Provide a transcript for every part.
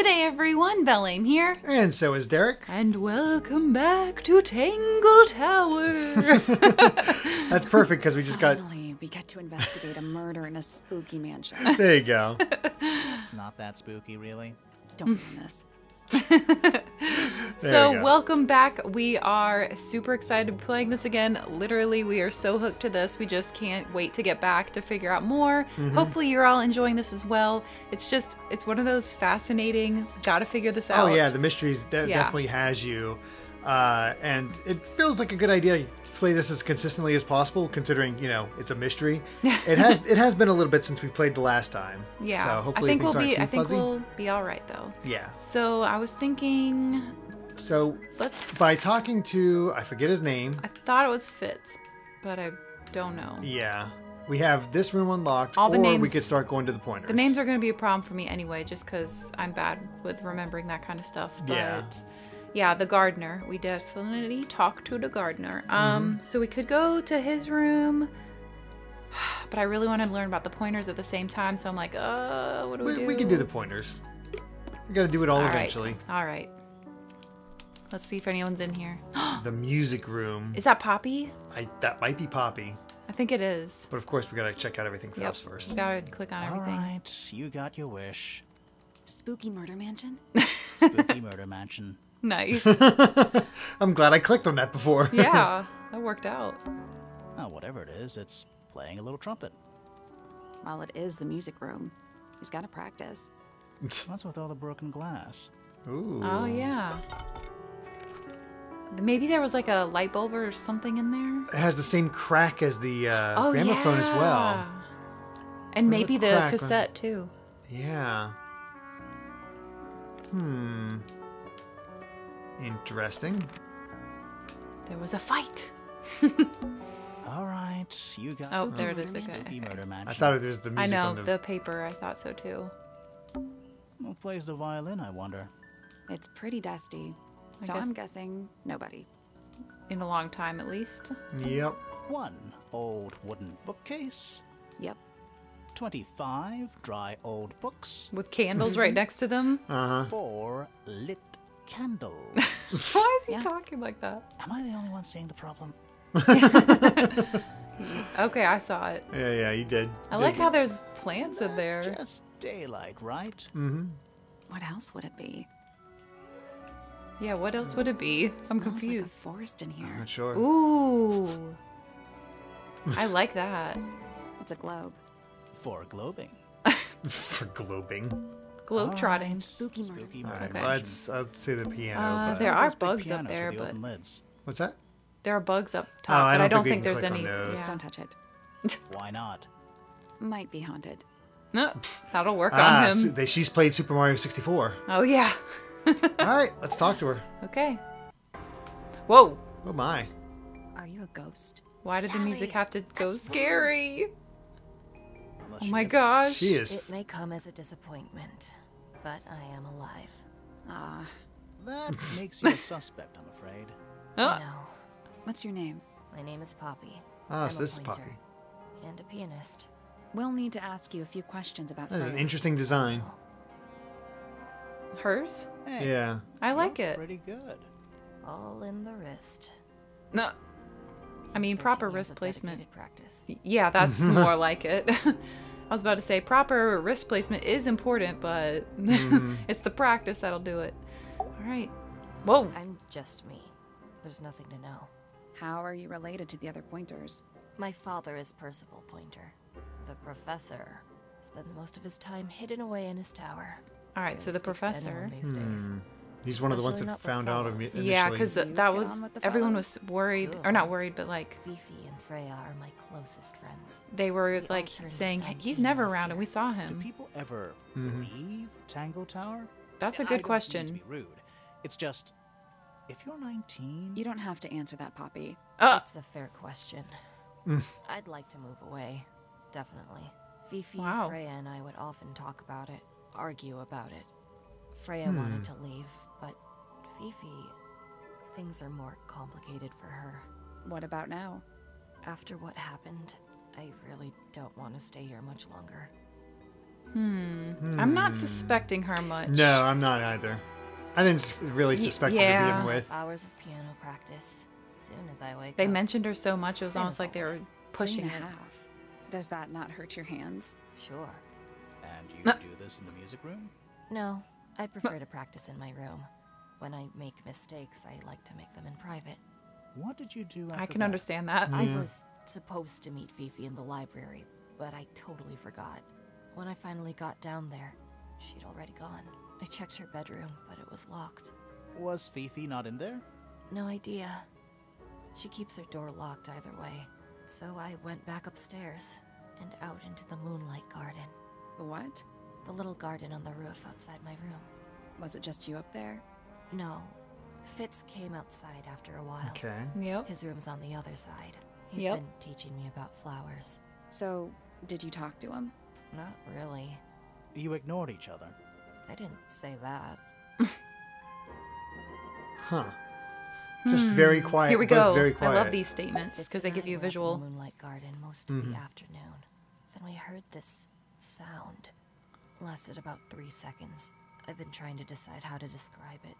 G'day everyone, BelleAim here. And so is Derrick. And welcome back to Tangle Tower. That's perfect because we just got. Finally, we get to investigate a murder in a spooky mansion. There you go. It's not that spooky, really. Don't mean this. So we welcome back. We are super excited to be playing this again. Literally, we are so hooked to this. We just can't wait to get back to figure out more. Mm-hmm. Hopefully you're all enjoying this as well. It's just it's one of those fascinating, gotta figure this out. Oh yeah, the mysteries de- Yeah. definitely has you, uh, and it feels like a good idea to play this as consistently as possible, considering you know it's a mystery. it has it has been a little bit since we played the last time. yeah. So I hopefully think things we'll be I think fuzzy. we'll be all right though. Yeah. So I was thinking So let's by talking to I forget his name. I thought it was Fitz, but I don't know. Yeah. We have this room unlocked, All the or we could start going to the pointers. The names are going to be a problem for me anyway, just because I'm bad with remembering that kind of stuff. But Yeah. yeah, the gardener. We definitely talked to the gardener. Um, so we could go to his room, but I really want to learn about the pointers at the same time. So I'm like, uh, what do we, We, do? we can do the pointers. We got to do it all, All right. eventually. All right. Let's see if anyone's in here. The music room. Is that Poppy? I, that might be Poppy, I think it is. but of course we got to check out everything Yep. else first. We gotta click on All everything. right, you got your wish. Spooky murder mansion? Spooky murder mansion. Nice. I'm glad I clicked on that before. yeah, that worked out. Oh, whatever it is, it's playing a little trumpet. Well, it is the music room. He's got to practice. What's with all the broken glass? Ooh. Oh yeah. Maybe there was like a light bulb or something in there. It has the same crack as the uh, oh gramophone yeah. as well. And There's maybe the crack on- cassette too. Yeah. Hmm. Interesting. There was a fight. All right, you got Oh, there it is, wish. okay, Spooky okay. murder mansion. I thought it was the I music know on the. the paper. I thought so too. Who plays the violin, I wonder? It's pretty dusty. I So guess- I'm guessing nobody. In a long time, at least. Yep. One old wooden bookcase. Yep. 25 dry old books. With candles right next to them. Uh huh. Four lit candles. Why is he Yeah. talking like that? Am I the only one seeing the problem? Okay, I saw it. Yeah, yeah, you did. I like how there's plants in That's there. just daylight, right? Mm-hmm. What else would it be? Yeah, what else would it be? I'm Smells confused. Like a forest in here. I'm Not sure. Ooh. I like that. It's a globe. For globing. For globing. Globetrotting. Alright, Spooky murder. Spooky murder right. Okay. Well, I'd, I'd say the piano. Uh, but... there are bugs up there, the but lids. What's that? there are bugs up Oh, top, I but don't I don't think think there's any. those. Yeah. Don't touch it. Why not? Might be haunted. No, That'll work Ah, on su- him. they, she's played Super Mario 64. Oh yeah. All right, let's talk to her. Okay. Whoa. Oh my. Are you a ghost? Why did the music have to go scary? Oh my isn't. gosh. She is. It may come as a disappointment, but I am alive. Ah, That makes you a suspect, I'm afraid. I Ah. know. what's your name? My name is Poppy. Ah, I'm so a this is Poppy. And a pianist. We'll need to ask you a few questions about That is an interesting design. Hers? Hey, Yeah. I like it. Pretty good. All in the wrist. No. I mean, proper wrist placement. Practice. Yeah, that's more like it. I was about to say proper wrist placement is important, but mm-hmm. it's the practice that'll do it. All right. Whoa. I'm just me. There's nothing to know. How are you related to the other pointers? My father is Percival Pointer. The professor spends most of his time hidden away in his tower. All right. So the Barely speaks to anyone professor. These days. Hmm. He's one of the ones that found out of me initially. Yeah, because that was on with the everyone was worried, or not worried, but like Fifi and Freya are my closest friends. they were like saying he's never around, and we saw him. Do him. people ever Mhm. leave Tangle Tower? That's a good don't mean to question. rude. It's just, if you're 19, You don't have to answer that, Poppy. Uh, It's a fair question. Mm. I'd like to move away. Definitely. Fifi, Wow. Freya, and I would often talk about it, argue about it. Freya Hmm. wanted to leave, but Fifi, things are more complicated for her. What about now? After what happened, I really don't want to stay here much longer. Hmm. I'm not suspecting her much. No, I'm not either. I didn't s- really Y- suspect her to yeah. begin with. Hours of piano practice. Soon as I wake They up. mentioned her so much, it was almost like they were pushing it. and half. Does that not hurt your hands? Sure. And you No. do this in the music room? No, I prefer to practice in my room. When I make mistakes, I like to make them in private. What did you do after I can that? understand that. I was supposed to meet Fifi in the library, but I totally forgot. When I finally got down there, she'd already gone. I checked her bedroom, but it was locked. Was Fifi not in there? No idea. She keeps her door locked either way. So I went back upstairs and out into the moonlight garden. The what? The little garden on the roof outside my room. Was it just you up there? No. Fitz came outside after a while. Okay. Yep. His room's on the other side. He's Yep. been teaching me about flowers. So, did you talk to him? Not really. You ignored each other. I didn't say that. Huh. Just very quiet. Hmm. Here we go. Very quiet. I love these statements Fitz because they give you a were in visual. The moonlight garden most of the afternoon. Then we heard this sound. Lasted about three seconds. I've been trying to decide how to describe it,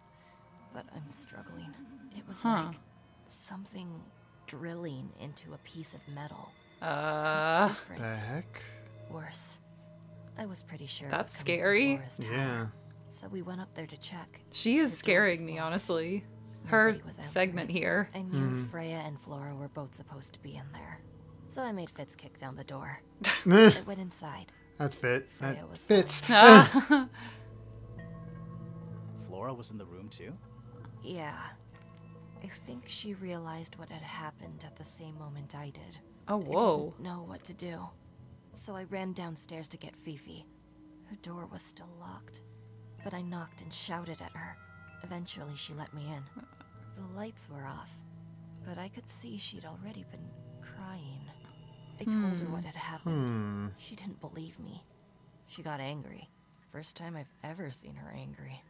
but I'm struggling. It was Huh. like something drilling into a piece of metal. Uh, Different. The heck? Worse. I was pretty sure. it That's was coming from scary. Tower, Yeah. So we went up there to check. she is The door was scaring me, honestly. Her was segment here. I knew Freya and Flora were both supposed to be in there. So I made Fitz kick down the door. I went inside. That's fit. Freya That was Fitz. Ah, Flora was in the room too? Yeah. I think she realized what had happened at the same moment I did. oh, whoa. I whoa. didn't know what to do. So I ran downstairs to get Fifi. Her door was still locked, but I knocked and shouted at her. Eventually, she let me in. The lights were off, but I could see she'd already been crying. I told her what had happened. Hmm. She didn't believe me. She got angry. First time I've ever seen her angry.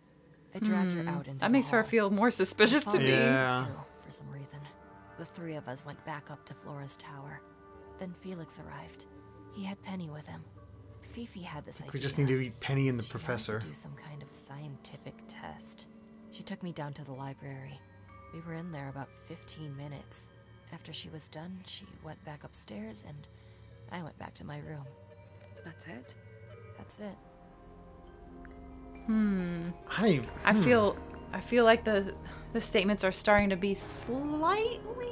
I dragged her out into Hmm. That makes her feel more suspicious to me. Yeah. too, for some reason. The three of us went back up to Flora's tower. Then Felix arrived. He had Penny with him. Fifi had this idea. We just need to eat Penny and the She professor. To do some kind of scientific test. She took me down to the library. We were in there about 15 minutes. After she was done, she went back upstairs and I went back to my room. That's it? That's it. Hmm. I. I feel I feel like the the statements are starting to be slightly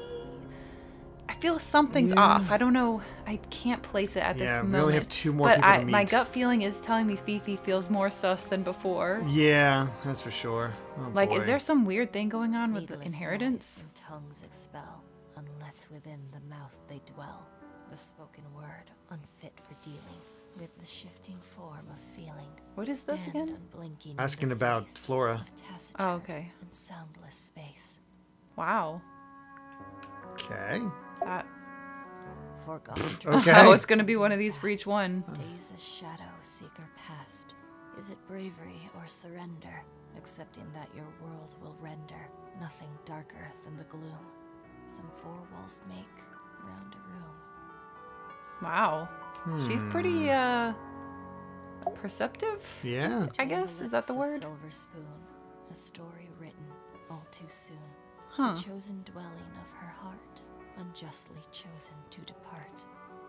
I feel something's Yeah. off. I don't know. I can't place it at this Yeah, we moment. only have two more but people to I, my gut feeling is telling me Fifi feels more sus than before. Yeah, that's for sure. Oh, Like, boy. is there some weird thing going on with the inheritance? tongues expel, unless within the mouth they dwell. The spoken word, unfit for dealing with the shifting form of feeling. What is this again? unblinking Asking about Flora. Oh, okay. And soundless space. Wow. Okay. That, Okay. Oh, it's gonna be one of these for each one. Days as shadow seeker past. Is it bravery or surrender? Accepting that your world will render nothing darker than the gloom. Some four walls make round a room. Wow. She's pretty uh perceptive. Yeah. I guess is that the lips, a word? silver spoon, a story written all too soon. Huh. The chosen dwelling of her heart, unjustly chosen to depart.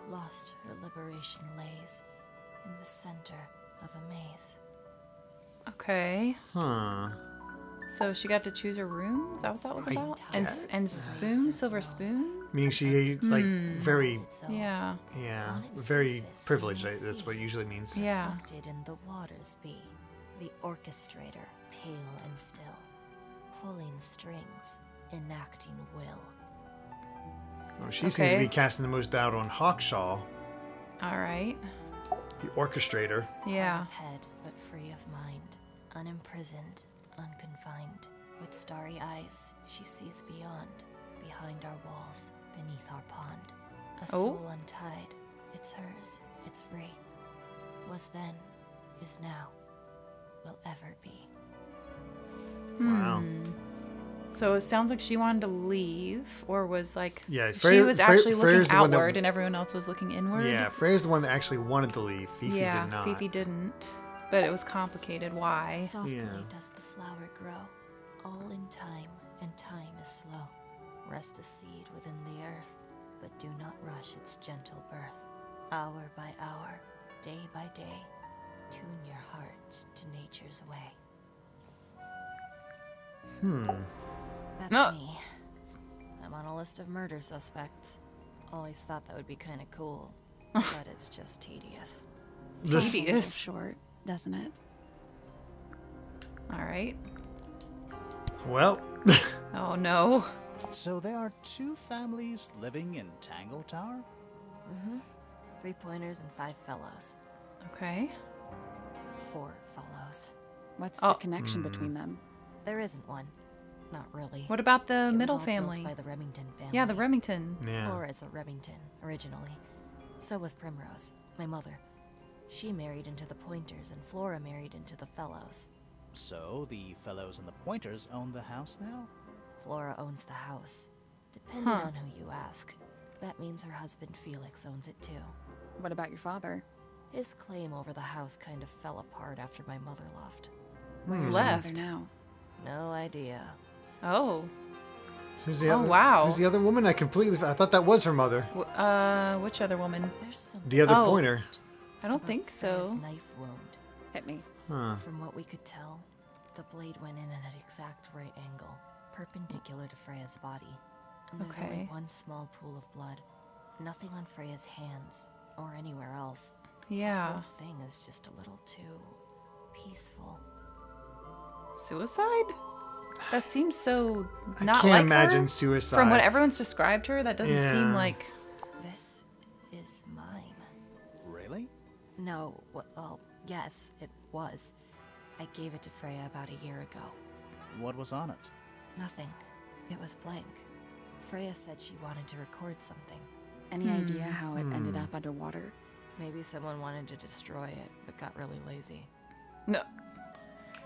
Lost her liberation lays in the center of a maze. Okay. Huh. So she got to choose her room. Is that what that was I about? And and spoon, silver spoon. Meaning she ate like Hmm. very, Yeah. yeah, very privileged. I- That's what it usually means. Yeah. Reflected in the waters be the orchestrator, pale and still, pulling strings, enacting will. Well, she seems to be casting the most doubt on Hawkshaw, All right. the orchestrator. Yeah. Head, but free of mind, unimprisoned, unconfined. With starry eyes, she sees beyond, behind our walls, beneath our pond. A Oh. soul untied, it's hers, it's free. Was then, is now, will ever be. Wow. Hmm. So it sounds like she wanted to leave, or was like Yeah, she was actually Freya's looking the one that- outward, and everyone else was looking inward. Yeah, Freya's the one that actually wanted to leave. Fifi yeah, did not. Fifi didn't, but it was complicated. Why? Softly Yeah. does the flower grow, all in time, and time is slow. Rest a seed within the earth, but do not rush its gentle birth. Hour by hour, day by day, tune your heart to nature's way. Hmm. That's No. me. I'm on a list of murder suspects. Always thought that would be kind of cool, but it's just tedious. This, Tedious. Short, doesn't it? All right. well, Oh no. So there are two families living in Tangle Tower? Mm-hmm. Three pointers and five fellows. Okay. Four fellows. What's Oh. the connection between them? There isn't one. Not really. What about the It was middle all built family? by the Remington family. Yeah, the Remington. yeah. Flora is a Remington, originally. So was Primrose, my mother. She married into the Pointers, and Flora married into the Fellows. So the fellows and the pointers own the house now? Flora owns the house. Depending Huh. on who you ask, that means her husband Felix owns it too. What about your father? His claim over the house kind of fell apart after my mother left. Where's Left. now? No idea. Oh. Who's the Oh, other, wow. Who's the other woman? I completely. I thought that was her mother. W- Uh, which other woman? There's some The other Oh. pointer. I don't think Freya's so. knife wound. Hit me. Huh. From what we could tell, the blade went in at an exact right angle, perpendicular to Freya's body. And there's only one small pool of blood. Nothing on Freya's hands or anywhere else. The Yeah. whole thing is just a little too peaceful. Suicide? That seems so not I can't like imagine her. suicide. From what everyone's described her, that doesn't seem like. This is mine. Really? No, well, yes, it was. I gave it to Freya about a year ago. What was on it? Nothing. It was blank. Freya said she wanted to record something. Any idea how it ended Hmm. up underwater? Maybe someone wanted to destroy it, but got really lazy. No.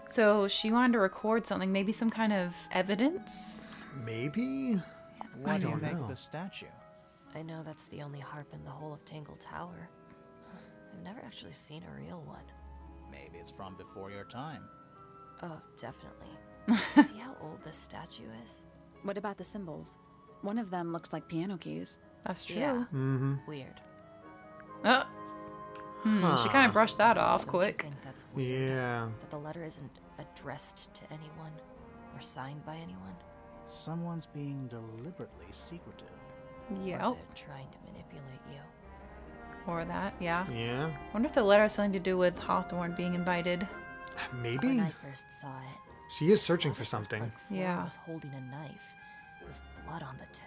So she wanted to record something, maybe some kind of evidence. Maybe. What do you don't make know. the statue? I know that's the only harp in the whole of Tangle Tower. I've never actually seen a real one. Maybe it's from before your time. Oh, definitely. See how old this statue is? What about the symbols? One of them looks like piano keys. That's true. Yeah. Mm-hmm. Weird. Oh. Hmm, She kind of brushed that off Don't quick. You think that's weird? Yeah. That the letter isn't addressed to anyone or signed by anyone? Someone's being deliberately secretive. Or Yep. they're trying to manipulate you. Or that, yeah. Yeah. Wonder if the letter has something to do with Hawthorne being invited. Maybe. When I first saw it, She is searching for something. like Flora Yeah. was holding a knife with blood on the tip.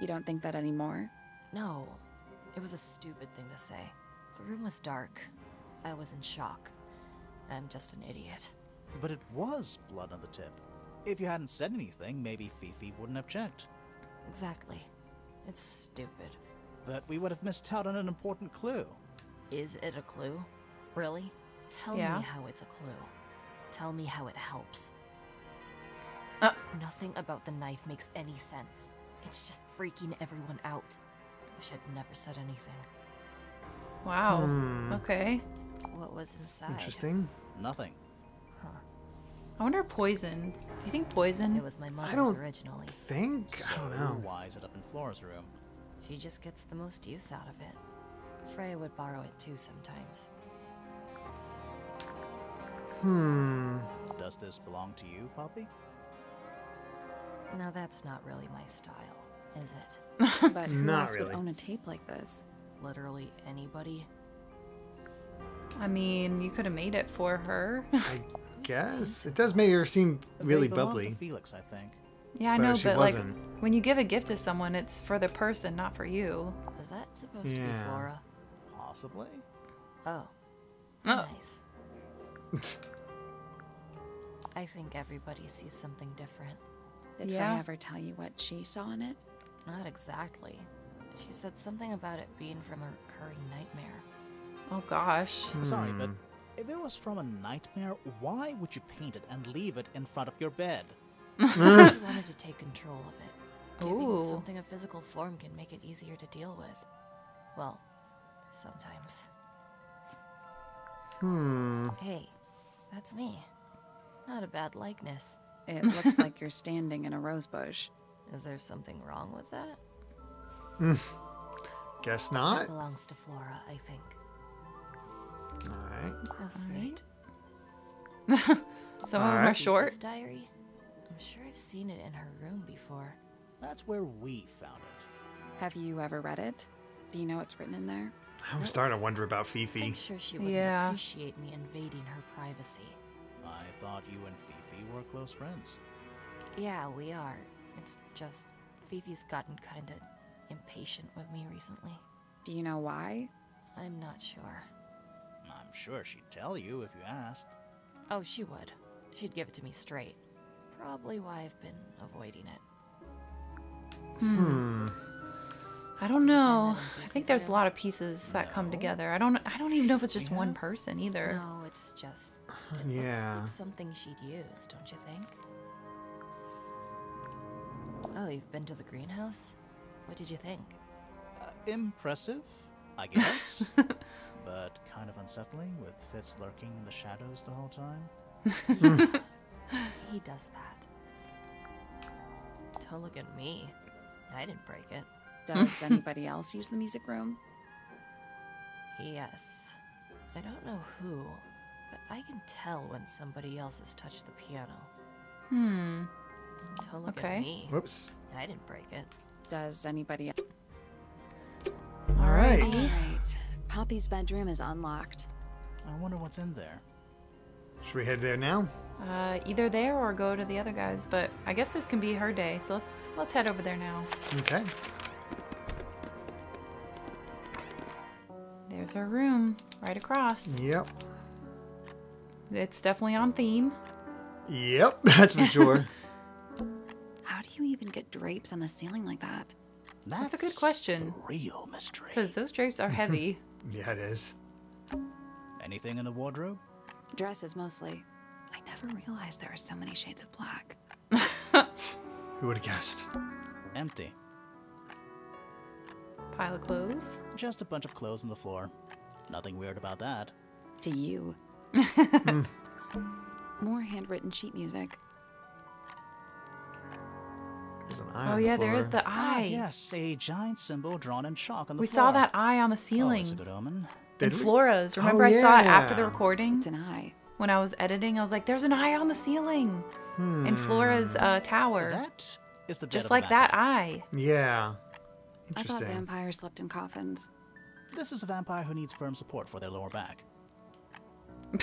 You don't think that anymore? No, it was a stupid thing to say. The room was dark. I was in shock. I'm just an idiot. But it was blood on the tip. If you hadn't said anything, maybe Fifi wouldn't have checked. Exactly. It's stupid. But we would have missed out on an important clue. Is it a clue? Really? Tell Yeah. me how it's a clue. Tell me how it helps. Uh. Nothing about the knife makes any sense. It's just freaking everyone out. Wish I'd never said anything. Wow. Hmm. Okay. What was inside? Interesting. Nothing. I wonder poison. Do you think poison? It was my mother's I don't- originally. Think. I don't know. Why is it up in Flora's room? She just gets the most use out of it. Freya would borrow it too sometimes. Hmm. Does this belong to you, Poppy? Now that's not really my style, is it? But who Not else really. would own a tape like this? Literally anybody? I mean, you could have made it for her. I guess it does make her seem really they belong bubbly. To Felix, I think. Yeah, I But know, but like wasn't. when you give a gift to someone, it's for the person, not for you. Is that supposed to be Flora? Possibly. Oh. Oh. Nice. I think everybody sees something different. Did Yeah. Freya ever tell you what she saw in it? Not exactly. She said something about it being from a recurring nightmare. Oh gosh. Sorry, but Hmm. if it was from a nightmare, why would you paint it and leave it in front of your bed? I wanted to take control of it. Giving Ooh. something a physical form can make it easier to deal with. Well, sometimes. Hmm. Hey, that's me. Not a bad likeness. It looks like you're standing in a rose bush. Is there something wrong with that? Hmm. Guess That not. belongs to Flora, I think. All right. Oh, sweet. Some of them Alright. are short. Fifi's diary? I'm sure I've seen it in her room before. That's where we found it. Have you ever read it? Do you know what's written in there? I'm starting to wonder about Fifi. I'm sure she wouldn't Yeah. appreciate me invading her privacy. I thought you and Fifi were close friends. Yeah, we are. It's just Fifi's gotten kinda impatient with me recently. Do you know why? I'm not sure. I'm sure she'd tell you if you asked. Oh, she would. She'd give it to me straight. Probably why I've been avoiding it. Hmm. I don't know. I think there's a lot of pieces that come together. I don't. I don't even know if it's just one person either. No, it's just. It looks Yeah. like something she'd use, don't you think? Oh, you've been to the greenhouse? What did you think? Uh, impressive, I guess. but kind of unsettling with Fitz lurking in the shadows the whole time. He does that. Don't look at me. I didn't break it. Does anybody else use the music room? Yes. I don't know who, but I can tell when somebody else has touched the piano. Hmm. Don't look Okay. at me. Whoops. I didn't break it. Does anybody else? All right. All right. Poppy's bedroom is unlocked. I wonder what's in there. Should we head there now? Uh, either there or go to the other guys. But I guess this can be her day. So let's let's head over there now. Okay. There's her room right across. Yep. It's definitely on theme. Yep. That's for sure. How do you even get drapes on the ceiling like that? That's a good question. the real mystery. Because those drapes are heavy. yeah, it is. Anything in the wardrobe? Dresses mostly. I never realized there are so many shades of black. Who would have guessed? Empty. Pile of clothes. Just a bunch of clothes on the floor. Nothing weird about that. To you. More handwritten sheet music. There's an eye Oh on the yeah, there is floor. the Ah, eye. yes, a giant symbol drawn in chalk on the We floor. saw that eye on the Oh, ceiling that's a good omen. In Did we? Flora's. Oh, Remember, I saw it after the yeah. recording It's an eye. when I was editing. I was like, "There's an eye on the ceiling in Flora's uh, tower, That is the bed just of a like that eye." Yeah. I thought vampires slept in coffins. This is a vampire who needs firm support for their lower back.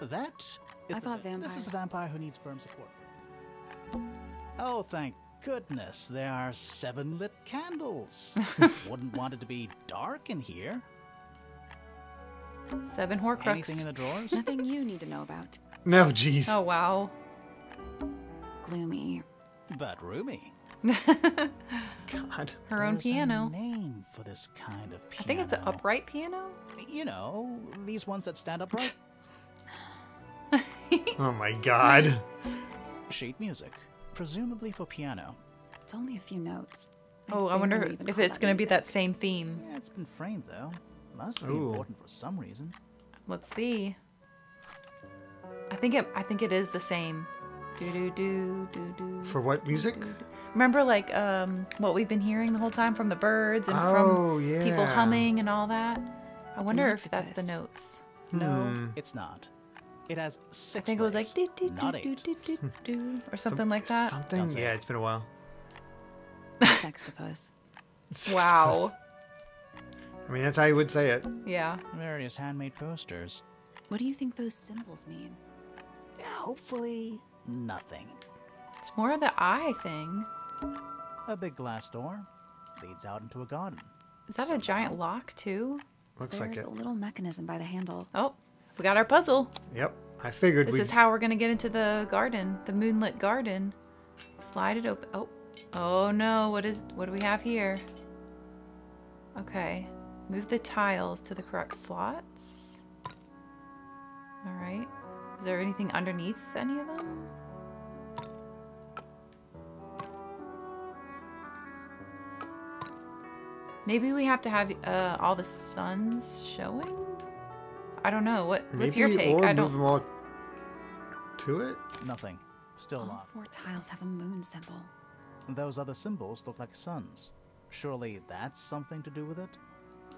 that is I the thought bed- This is a vampire- vampire who needs firm support. For oh, thank goodness, there are seven lit candles. Wouldn't want it to be dark in here. Seven Anything Horcrux. in the drawers? Nothing you need to know about. No, jeez. Oh wow. Gloomy. but roomy. God. Her own There's a piano. name for this kind of piano. I think it's an upright piano. You know, these ones that stand upright. Oh my God. Sheet music, presumably for piano. It's only a few notes. Oh, I wonder if it's gonna be that same theme. Yeah, it's been framed though. Must be Ooh. important for some reason. Let's see. I think it. I think it is the same. Do do do do do. For what music? Remember, like um, what we've been hearing the whole time from the birds and Oh, from people humming and all that. I wonder if that's the notes. No, Hmm. it's not. It has six. I think it was like layers, do do not do do eight. do do do or Some- something like that. Something? Yeah, it. it's been a while. Sextopus. Wow. I mean, that's how you would say it. Yeah. Various handmade posters. What do you think those symbols mean? Hopefully, nothing. It's more of the eye thing. A big glass door leads out into a garden. Is that a giant lock too? Looks There's like it. There's a little mechanism by the handle. Oh, we got our puzzle. Yep. I figured This we'd... is how we're going to get into the garden, the moonlit garden. Slide it open. Oh. Oh no, what is what do we have here? Okay. Move the tiles to the correct slots. All right. Is there anything underneath any of them? Maybe we have to have uh, all the suns showing? I don't know. What what's your take? Or I don't. them all to it. Nothing. Still All off. four tiles have a moon symbol. Those other symbols look like suns. Surely that's something to do with it?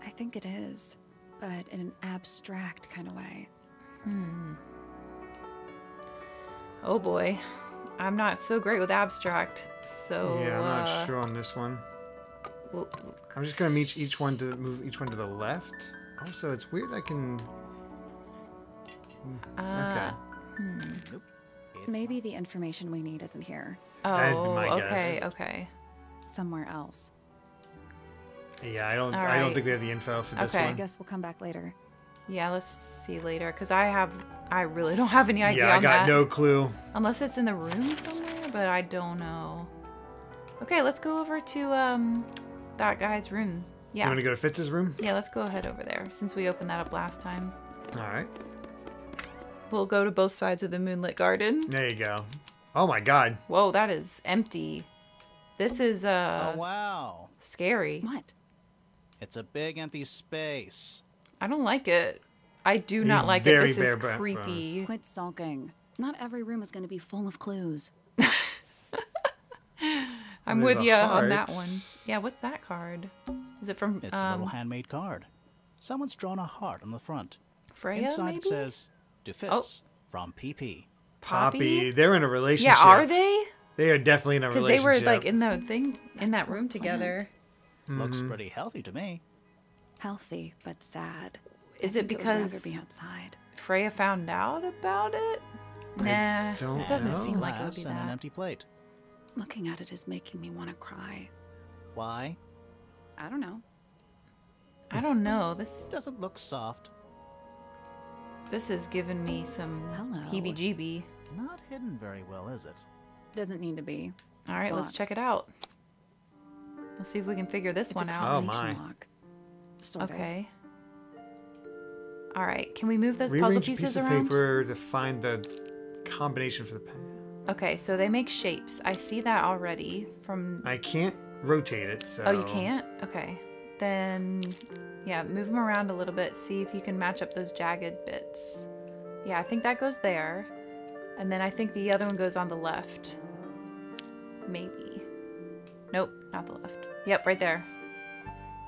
I think it is, but in an abstract kind of way. Hmm. Oh boy, I'm not so great with abstract. So yeah, I'm not uh, sure on this one. well, I'm just gonna meet each one to move each one to the left. Also, it's weird. I can. Hmm, uh, Nope. It's Maybe the information we need isn't here, Oh, okay, guess. okay. somewhere else. Yeah, I don't. All I don't think we have the info for this one. Okay. I guess we'll come back later. Yeah, let's see later. Cause I have, I really don't have any idea Yeah, I on got that. no clue. Unless it's in the room somewhere, but I don't know. Okay, let's go over to um that guy's room. Yeah. You Yeah. want to go to Fitz's room? Yeah, let's go ahead over there since we opened that up last time. All right. We'll go to both sides of the moonlit garden. There you go. Oh my God. Whoa, that is empty. This is uh Oh, wow. scary. What? It's a big empty space. I don't like it. I do not He's like very it. This is bare bone- creepy. Quit sulking. Not every room is going to be full of clues. I'm with a you on that one. Yeah, what's that card? Is it from It's a um, little handmade card. Someone's drawn a heart on the front. Freya? Inside maybe? it says, to oh. Fitz from PP. Poppy. They're in a relationship. Yeah, are they? They are definitely in a relationship. Because they were like in the thing in that room together. Looks mm-hmm. pretty healthy to me. Healthy, but sad. Is I it think would rather because be outside? Freya found out about it? Nah, don't it doesn't know. seem like it would Glass be and an empty plate. Looking at it is making me want to cry. Why? I don't know. I don't know. This Doesn't look soft. This is giving me some Hello. heebie-jeebie. Not hidden very well, is it? Doesn't need to be. All right, let's check it out. Let's see if we can figure this It's one a out. Oh, my. lock. Sort of. Okay. All right, can we move those puzzle Rearrange a pieces piece of around? paper to find the combination for the pen. Okay, so they make shapes. I see that already from. I can't rotate it, so. Oh, you can't? Okay. Then, yeah, move them around a little bit. See if you can match up those jagged bits. Yeah, I think that goes there. And then I think the other one goes on the left. Maybe. Nope, not the left. Yep, right there.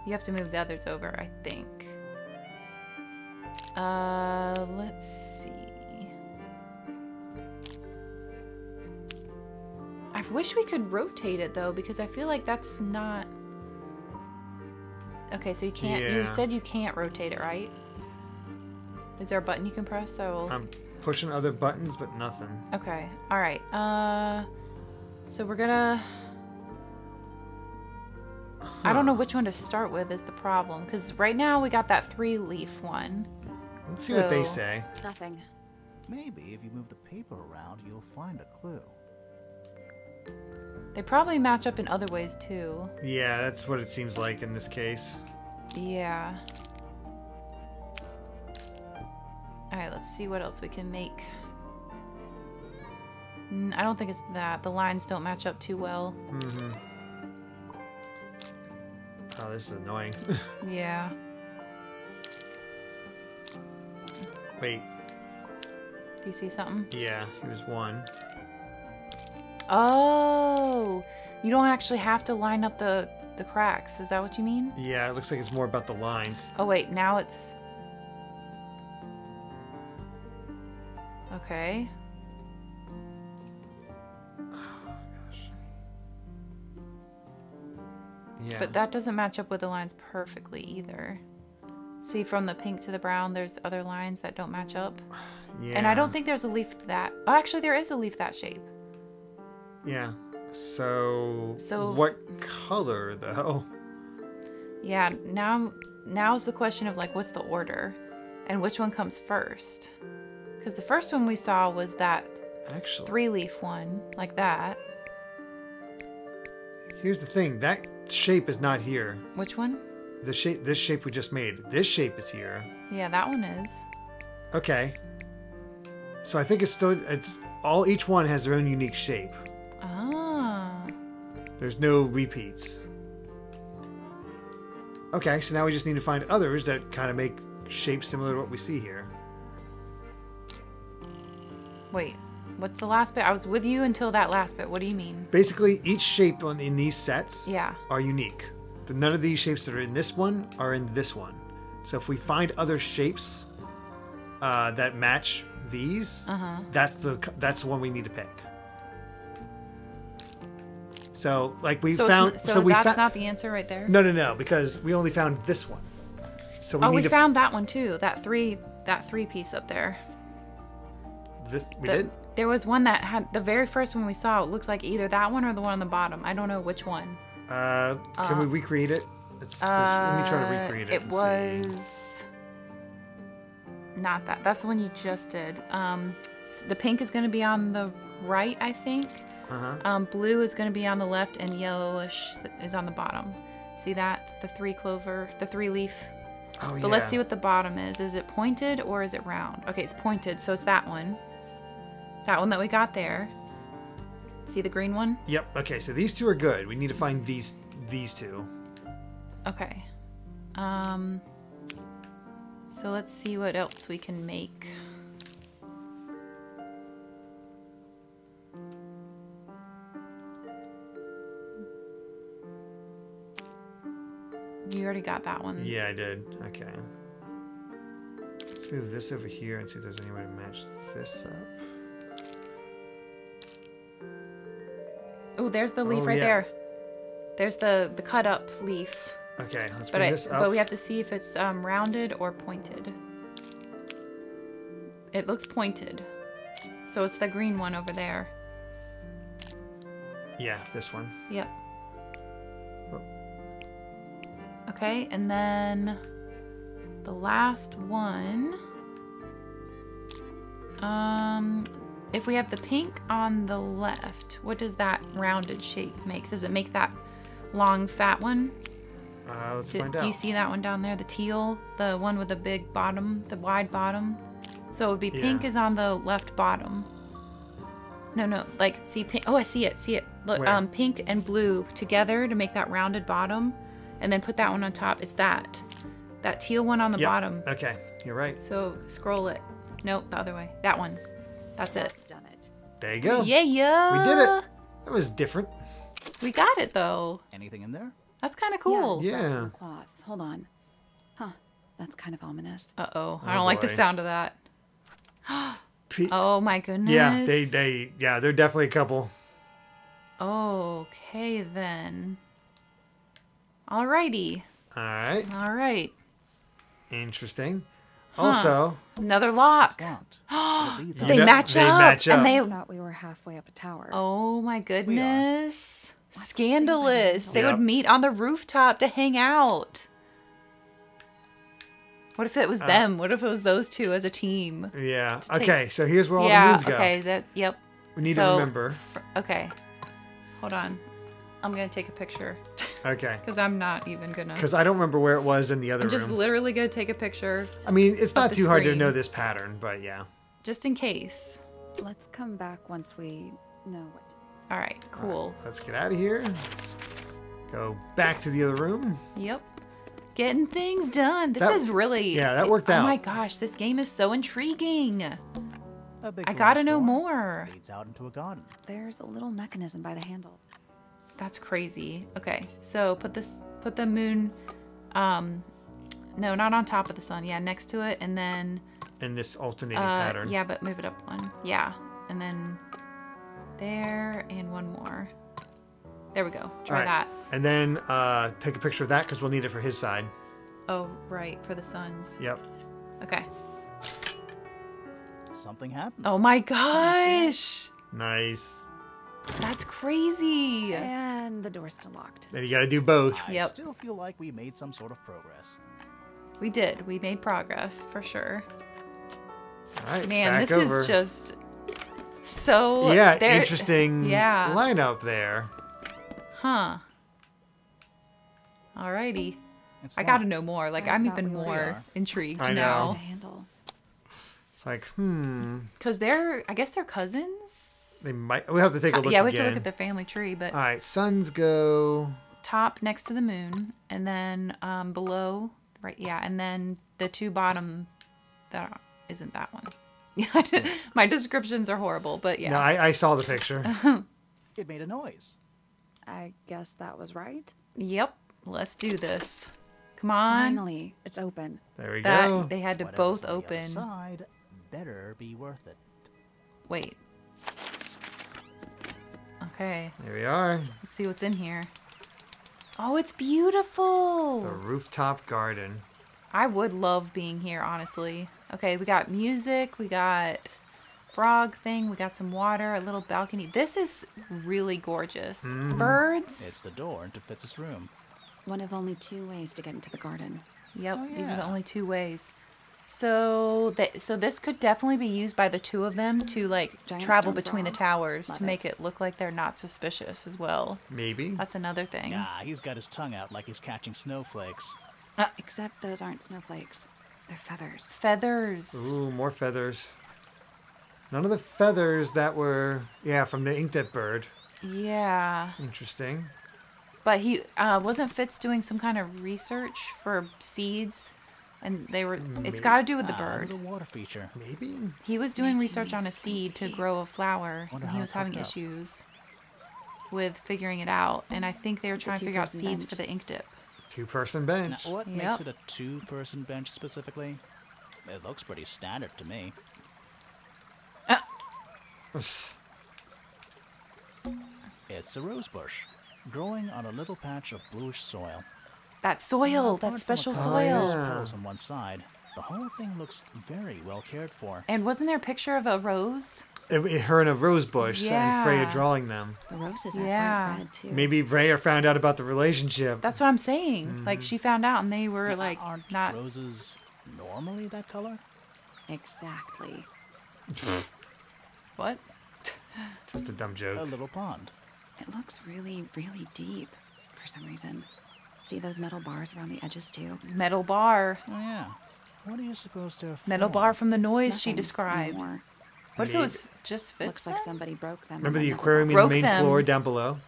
You have to move the others over, I think. Uh, let's see. I wish we could rotate it though, because I feel like that's not. Okay, so you can't. You said you can't rotate it, right? Is there a button you can press that will? I'm pushing other buttons, but nothing. Okay. All right. Uh, so we're gonna. I don't know which one to start with is the problem because right now we got that three leaf one. Let's see what they say. Nothing. Maybe if you move the paper around, you'll find a clue. They probably match up in other ways too. Yeah, that's what it seems like in this case. Yeah. All right, let's see what else we can make. Mm, I don't think it's that. The lines don't match up too well. Mm-hmm. Oh, this is annoying. Yeah. Wait, Do you see something? yeah, here's one. Oh, you don't actually have to line up the the cracks. Is that what you mean? Yeah, it looks like it's more about the lines. Oh wait, now it's Okay. Oh, yeah. But that doesn't match up with the lines perfectly either. See, from the pink to the brown, there's other lines that don't match up. yeah. And I don't think there's a leaf that. Oh, actually, there is a leaf that shape. Yeah. So. So- What color though? Yeah, now now's the question of like, what's the order, and which one comes first? Because the first one we saw was that Actually, three leaf one, like that. here's the thing. That shape is not here. Which one? The shape. This shape we just made. This shape is here. Yeah, that one is. Okay. So I think it's still. It's all. Each one has their own unique shape. There's no repeats. Okay, so now we just need to find others that kind of make shapes similar to what we see here. Wait, what's the last bit? I was with you until that last bit. What do you mean? Basically, each shape on, in these sets Yeah. are unique. The, none of these shapes that are in this one are in this one. So if we find other shapes uh, that match these, Uh-huh. that's the that's the one we need to pick. So like we so found, n- so, we that's fa- not the answer right there. no no no because we only found this one. So we oh, we to found that one too. That three, that three piece up there. this we The- did. There was one that had the very first one we saw. It looked like either that one or the one on the bottom. I don't know which one. Uh, can we recreate it? It's, let me try to recreate it. Uh, It and see. was not that. That's the one you just did. Um, the pink is going to be on the right, I think. Uh-huh. Um, blue is going to be on the left, and yellowish is on the bottom. See that? The three clover, the three leaf. Oh yeah. But let's see what the bottom is. Is it pointed or is it round? Okay, it's pointed, so it's that one. That one that we got there. See the green one? Yep. Okay. So these two are good. We need to find these these two. Okay. Um so let's see what else we can make. You already got that one. Yeah, I did. Okay. Let's move this over here and see if there's any way to match this up. Oh, there's the leaf Oh, right yeah. there. There's the the cut up leaf. Okay, let's But bring I, this up. but we have to see if it's um, rounded or pointed. It looks pointed. So it's the green one over there. Yeah, this one. Yep. Okay, and then the last one. Um, if we have the pink on the left, what does that rounded shape make? Does it make that long, fat one? Uh, let's Do, find do you see that one down there? The teal, the one with the big bottom, the wide bottom. So it would be pink Yeah. is on the left bottom. No, no, like see pink. Oh, I see it. See it. Look, Where? um, pink and blue together to make that rounded bottom, and then put that one on top. It's that, that teal one on the Yep. bottom. Okay, you're right. So scroll it. Nope, the other way. That one. That's it. Done it. There you go. Yeah, yeah. We did it. That was different. We got it though. Anything in there? That's kind of cool. it's wrapped in Yeah. Cloth. Hold on. Huh. That's kind of ominous. Uh oh. I Oh, don't like the sound of that. P- Oh my goodness. yeah, they they yeah, they're definitely a couple. Okay then. Alrighty. All right, All right. interesting. Also, Another lock. It's locked. but it leads You They match they up. match up. And they I thought we were halfway up a tower. Oh my goodness. Scandalous. Yep. They would meet on the rooftop to hang out. What if it Uh, was them? What if it was those two as a team? yeah. Okay, so here's where all the yeah, moves go. okay, that yep. We need So- to remember. Okay. Hold on. I'm going to take a picture Okay. cuz I'm not even going to Because I don't remember where it was in the other I'm just room. literally going to take a picture I mean, it's not the too hard to screen. know this pattern, but yeah. just in case. Let's come back once we know what. All right, cool. Let's get out of here. Go back to the other room. Yep. Getting things done. This That- is really yeah, that worked out. oh my gosh, this game is so intriguing. A big I glass gotta know door more. Leads out into a garden. There's a little mechanism by the handle. That's crazy. Okay, so put this, put the moon, um, no, not on top of the sun. Yeah, next to it, and then, In this alternating uh, pattern. yeah, but move it up one. Yeah, and then there and one more. There we go. Try All right. that. And then uh, take a picture of that because we'll need it for his side. Oh, right, for the suns. Yep. Okay. Something happened. Oh my gosh, Nice. That's crazy. And the door's still locked. Then you got to do both. I Yep. still feel like we made some sort of progress. We did. We made progress for sure. All right. Man, back this over. is just so yeah, interesting Yeah. lineup there. Huh. Alrighty. It's I gotta locked. know more. Like I I'm even more intrigued I know. now. Handle. It's like, hmm. Cause they're I guess they're cousins. They might. We have to take a Uh, look yeah, we again. have to look at the family tree, but All right, suns go. top next to the moon, and then um, below, right? Yeah, and then the two bottom. That isn't that one. Yeah, my descriptions are horrible, but yeah. No, I, I saw the picture. It made a noise. I guess that was right. Yep. Let's do this. Come on. Finally, it's open. There we That go. they had to Whatever's both on the other open. Side better be worth it. Wait. Okay. There we are. Let's see what's in here. Oh, it's beautiful. The rooftop garden. I would love being here, honestly. Okay, we got music, we got frog thing, we got some water, a little balcony. This is really gorgeous. Mm-hmm. Birds. It's the door into Fitz's room. One of only two ways to get into the garden. Yep, Oh, these are the only two ways. So that so this could definitely be used by the two of them to like Giant travel stone between the towers Love to it. make it look like they're not suspicious as well. Maybe. That's another thing. Ah, he's got his tongue out like he's catching snowflakes. Except those aren't snowflakes. They're feathers. Feathers. Ooh, more feathers. None of the feathers that were, yeah, from the inked bird. Yeah. Interesting. But he uh, wasn't Fitz doing some kind of research for seeds, and they were. It's got to do with the bird. little water feature. Maybe. He was doing making research on a seed to grow a flower, Wonder and he was having hooked up. issues with figuring it out. And I think they were It's trying to figure out two-person seeds for the ink dip. Two person Now, bench. what Yep. makes it a two-person bench specifically? It looks pretty standard to me. It's a rose bush, growing on a little patch of bluish soil. That soil, Apart that special soil. of yeah. poles on one side, the whole thing looks very well cared for. And wasn't there a picture of a rose? It, it- her in a rose bush and Freya drawing them. The roses are Yeah. bright red too. Maybe Freya found out about the relationship. That's what I'm saying. Mm-hmm. Like she found out, and they were Now, like aren't not. roses normally that color? Exactly. What? Just a dumb joke. A little pond. It looks really, really deep for some reason. See those metal bars around the edges too? Metal bar. Oh yeah. What are you supposed to? Metal form? bar from the noise she described. anymore. What if it was just Fitz? Looks like somebody broke them. Remember the aquarium in the main them. floor down below?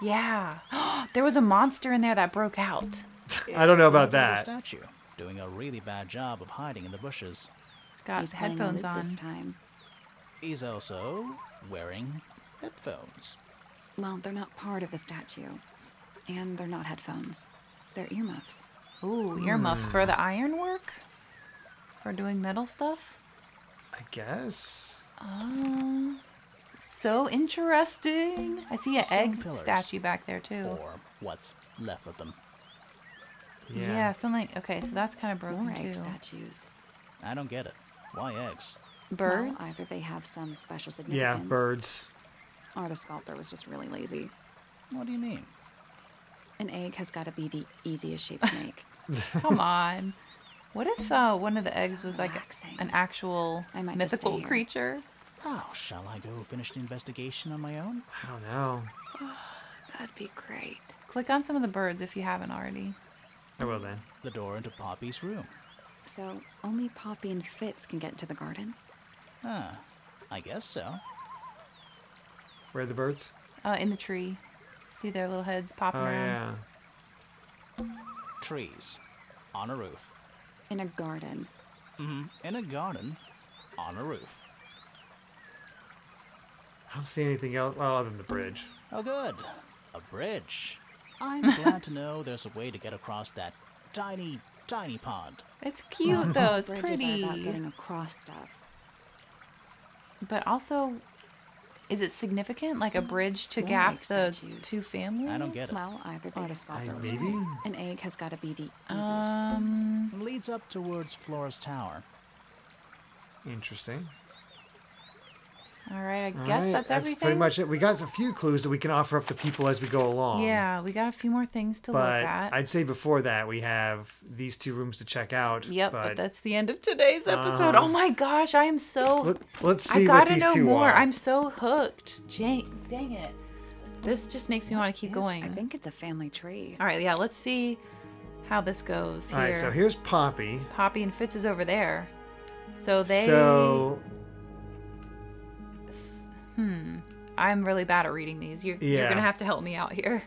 Yeah. there was a monster in there that broke out. I don't know about that. Statue doing a really bad job of hiding in the bushes. It's got He's headphones on. this time. He's also wearing headphones. Well, they're not part of the statue, and they're not headphones. They're earmuffs. Ooh, earmuffs for Hmm. the ironwork? For doing metal stuff? I guess. Oh, so interesting. I see an Stone egg pillars. statue back there too. Or what's left of them. Yeah. something. Okay, so that's kind of broken More egg too. statues. I don't get it. Why eggs? Birds. Well, either they have some special significance. Yeah, birds. Or the sculptor was just really lazy. What do you mean? An egg has got to be the easiest shape to make. Come on. What if uh, one of the eggs was like relaxing. an actual I might mythical creature? Oh, shall I go finish the investigation on my own? I don't know. That'd be great. Click on some of the birds if you haven't already. I will then. The door into Poppy's room. So only Poppy and Fitz can get into the garden. Ah, I guess so. Where are the birds? Uh, in the tree. See their little heads popping Oh, around. yeah. Trees. On a roof. In a garden. Mm-hmm. In a garden. On a roof. I don't see anything else well, other than the bridge. Oh, good. A bridge. I'm glad to know there's a way to get across that tiny, tiny pond. It's cute though. It's Bridges pretty. are about getting across stuff. But also, is it significant? Like a bridge to gap egg the statues. two families? I don't get it. Well, either they I, sculptor was maybe? right. An egg has got to be the easiest. Um, Leads up towards Flora's tower. Interesting. All right. I All guess right, that's everything. pretty much it. We got a few clues that we can offer up to people as we go along. Yeah, we got a few more things to look But at. I'd say before that, we have these two rooms to check out. Yep, but, but that's the end of today's episode. Uh, oh my gosh, I am so. Let, let's I see what gotta these know two more. are. I'm so hooked. Jane, dang it. This just makes me want to keep Yes, going. I think it's a family tree. All right, yeah, let's see how this goes here. All right, so here's Poppy. Poppy and Fitz is over there. So they. So Hmm. I'm really bad at reading these. You're, you're gonna have to help me out here.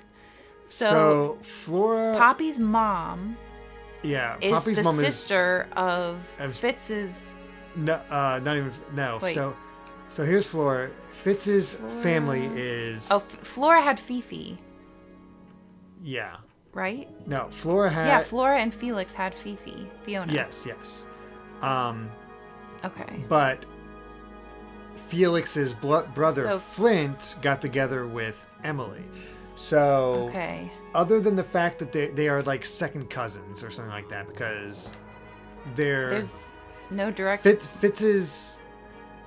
So, So, Flora. Poppy's mom yeah, is Poppy's the mom sister of of- Fitz's. no, uh, not even no. Wait. So, so here's Flora. Fitz's family is Oh, F- Flora had Fifi, yeah. right? No, Flora had yeah, Flora and Felix had Fifi. Fiona. yes, yes. Um, Okay. but Felix's brother So- Flint got together with Emily. So, Okay. other than the fact that they they are like second cousins or something like that, because they're There's no direct. Fitz Fitz's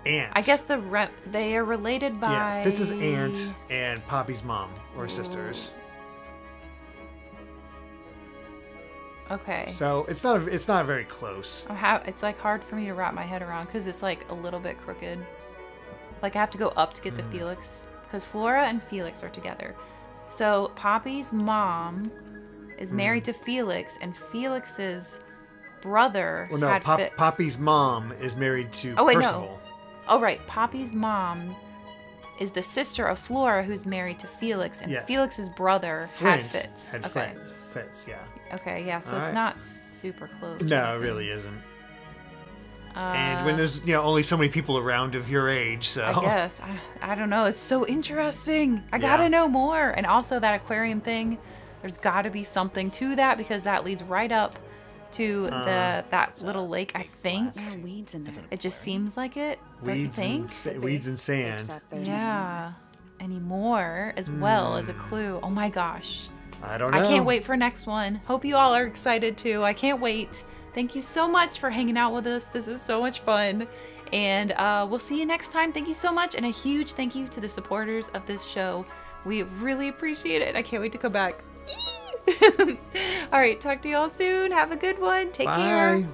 aunt. I guess the rep they are related by. Yeah, Fitz's aunt and Poppy's mom or sisters. Okay. So it's not a, it's not very close. Have, it's like hard for me to wrap my head around because it's like a little bit crooked. Like I have to go up to get Hmm. to Felix because Flora and Felix are together. So Poppy's mom is Hmm. married to Felix, and Felix's brother Well, no, Pop. Poppy's mom is married to Oh, wait, no. Percival. Oh right, Poppy's mom is the sister of Flora, who's married to Felix, and Yes. Felix's brother Flint had Fitz. Had okay. Fitz, Fitz, yeah. Okay. Yeah. So All it's right. not super close. No, it really isn't. Uh, and when there's you know only so many people around of your age, so I guess. I, I don't know. It's so interesting. I gotta know more. And also that aquarium thing, there's gotta be something to that because that leads right up to Uh, the that little lake, I think. There are weeds in there. It just seems like it. don't you weeds and sa- weeds and sand. Except there's Yeah. Anymore as well as a Hmm. clue. Oh my gosh. I don't know. I can't wait for next one. Hope you all are excited too. I can't wait. Thank you so much for hanging out with us. This is so much fun. And uh, we'll see you next time. Thank you so much. And a huge thank you to the supporters of this show. We really appreciate it. I can't wait to come back. all right. Talk to y'all soon. Have a good one. Take care. Bye.